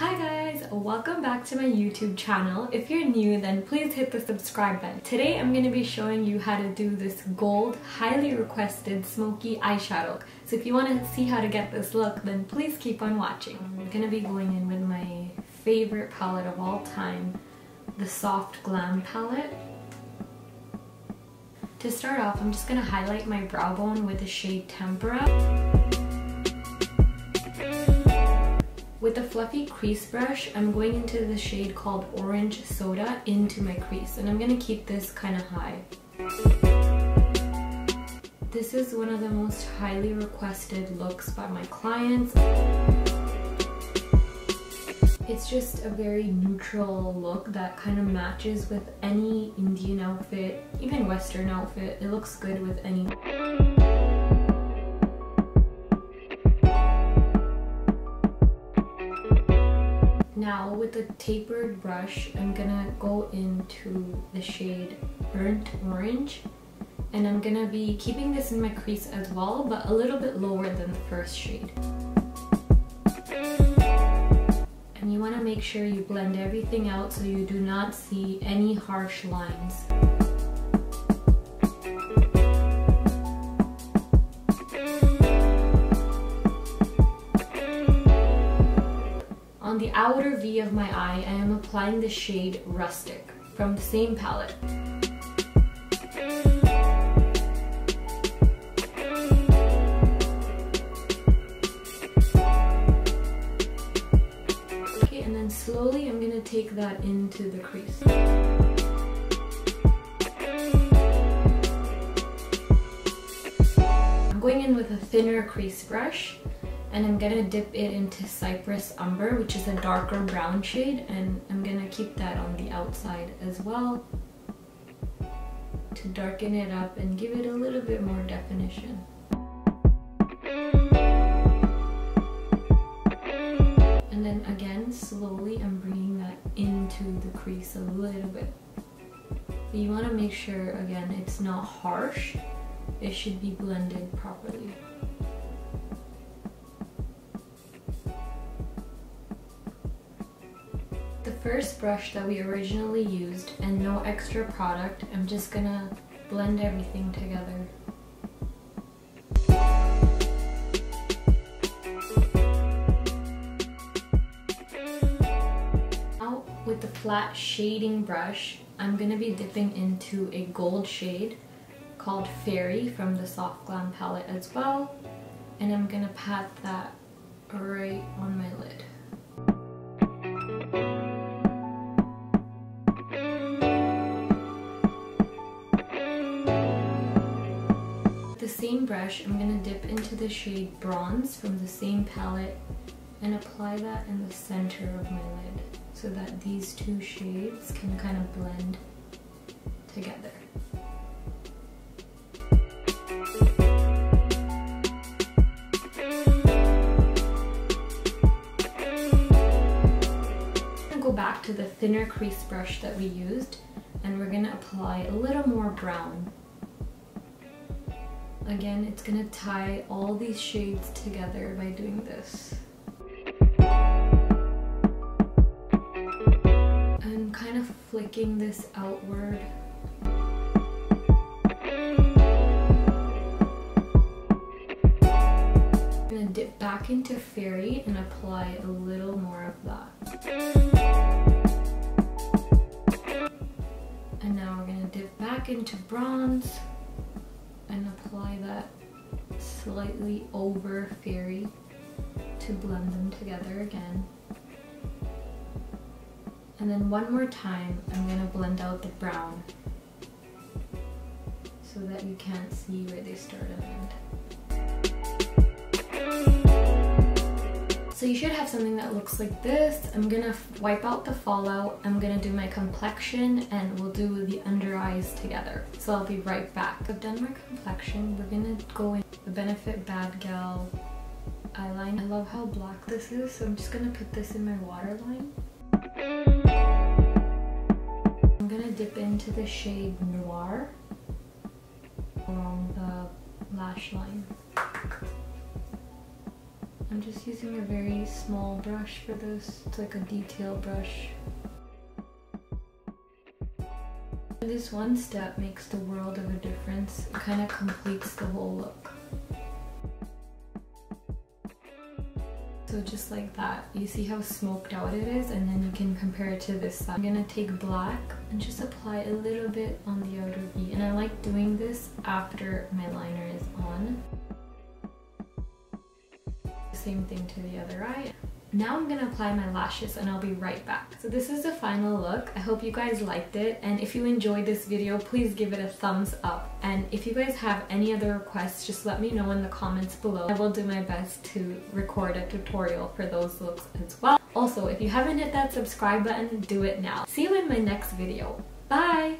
Hi guys, welcome back to my YouTube channel. If you're new, then please hit the subscribe button. Today I'm going to be showing you how to do this gold, highly requested smoky eyeshadow. So if you want to see how to get this look, then please keep on watching. I'm going to be going in with my favorite palette of all time, the Soft Glam palette. To start off, I'm just going to highlight my brow bone with the shade Tempera. With a fluffy crease brush, I'm going into the shade called Orange Soda into my crease, and I'm going to keep this kind of high. This is one of the most highly requested looks by my clients. It's just a very neutral look that kind of matches with any Indian outfit, even Western outfit. It looks good with any. Now with a tapered brush, I'm gonna go into the shade Burnt Orange and I'm gonna be keeping this in my crease as well, but a little bit lower than the first shade. And you wanna make sure you blend everything out so you do not see any harsh lines. The outer V of my eye, I am applying the shade Rustic from the same palette. Okay, and then slowly I'm going to take that into the crease. I'm going in with a thinner crease brush and I'm gonna dip it into Cyprus Umber, which is a darker brown shade, and I'm gonna keep that on the outside as well to darken it up and give it a little bit more definition. And then again, slowly I'm bringing that into the crease a little bit. But you wanna make sure, again, it's not harsh. It should be blended properly. First brush that we originally used and no extra product, I'm just gonna blend everything together. Now with the flat shading brush, I'm gonna be dipping into a gold shade called Fairy from the Soft Glam palette as well. And I'm gonna pat that right on my lid. Same brush, I'm going to dip into the shade Bronze from the same palette and apply that in the center of my lid so that these two shades can kind of blend together. go back to the thinner crease brush that we used and we're going to apply a little more brown Again, it's gonna tie all these shades together by doing this. I'm kind of flicking this outward. I'm gonna dip back into Fairy and apply a little more of that. And now we're gonna dip back into Bronze and apply that slightly over Fairy to blend them together again. And then one more time, I'm going to blend out the brown so that you can't see where they start and end. So you should have something that looks like this. I'm gonna wipe out the fallout. I'm gonna do my complexion and we'll do the under eyes together. So I'll be right back. I've done my complexion. We're gonna go in the Benefit Bad Gal eyeliner. I love how black this is, so I'm just gonna put this in my waterline. I'm gonna dip into the shade Noir along the lash line I'm just using a very small brush for this. It's like a detail brush. This one step makes the world of a difference. It kind of completes the whole look. So just like that, you see how smoked out it is and then you can compare it to this side. I'm gonna take black and just apply a little bit on the outer V. And I like doing this after my liner is on. Same thing to the other eye. Now I'm gonna apply my lashes and I'll be right back. So this is the final look. I hope you guys liked it and if you enjoyed this video, please give it a thumbs up. And if you guys have any other requests, just let me know in the comments below. I will do my best to record a tutorial for those looks as well. Also, if you haven't hit that subscribe button, do it now. See you in my next video. Bye!